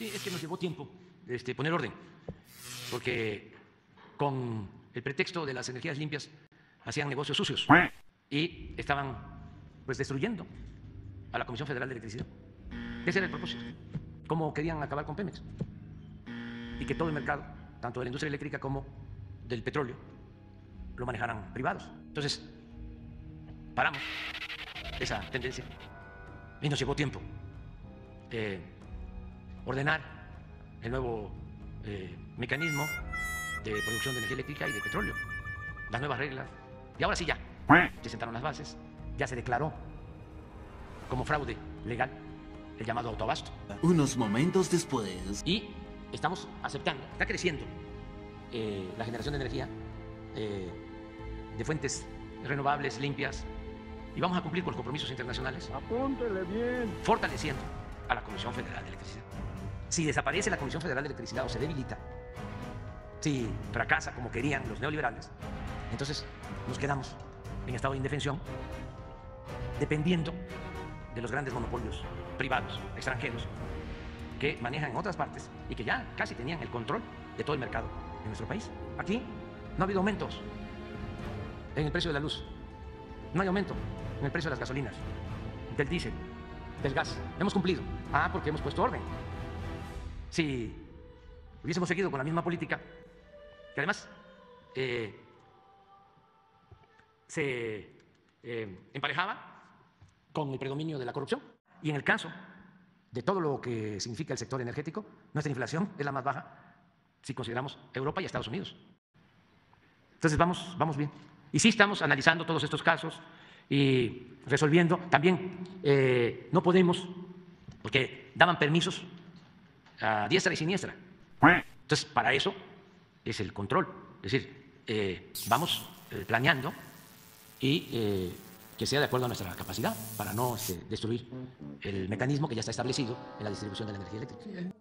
Sí, es que nos llevó tiempo este, poner orden, porque con el pretexto de las energías limpias hacían negocios sucios y estaban pues destruyendo a la Comisión Federal de Electricidad. Ese era el propósito. Cómo querían acabar con Pemex y que todo el mercado, tanto de la industria eléctrica como del petróleo, lo manejaran privados. Entonces, paramos esa tendencia y nos llevó tiempo eh, ordenar el nuevo eh, mecanismo de producción de energía eléctrica y de petróleo, las nuevas reglas. Y ahora sí ya, se sentaron las bases, ya se declaró como fraude legal el llamado autoabasto. Unos momentos después. Y estamos aceptando, está creciendo eh, la generación de energía eh, de fuentes renovables, limpias, y vamos a cumplir con los compromisos internacionales. Apúntele bien. Fortaleciendo a la Comisión Federal de Electricidad. Si desaparece la Comisión Federal de Electricidad o se debilita, si fracasa como querían los neoliberales, entonces nos quedamos en estado de indefensión, dependiendo de los grandes monopolios privados, extranjeros, que manejan en otras partes y que ya casi tenían el control de todo el mercado en nuestro país. Aquí no ha habido aumentos en el precio de la luz, no hay aumento en el precio de las gasolinas, del diésel, del gas. Hemos cumplido. Ah, porque hemos puesto orden. Si hubiésemos seguido con la misma política, que además eh, se eh, emparejaba con el predominio de la corrupción. Y en el caso de todo lo que significa el sector energético, nuestra inflación es la más baja si consideramos Europa y Estados Unidos. Entonces vamos, vamos bien. Y sí estamos analizando todos estos casos y resolviendo. También eh, no podemos, porque daban permisos a diestra y siniestra. Entonces, para eso es el control. Es decir, eh, vamos eh, planeando y que sea de acuerdo a nuestra capacidad para no este, destruir el mecanismo que ya está establecido en la distribución de la energía eléctrica.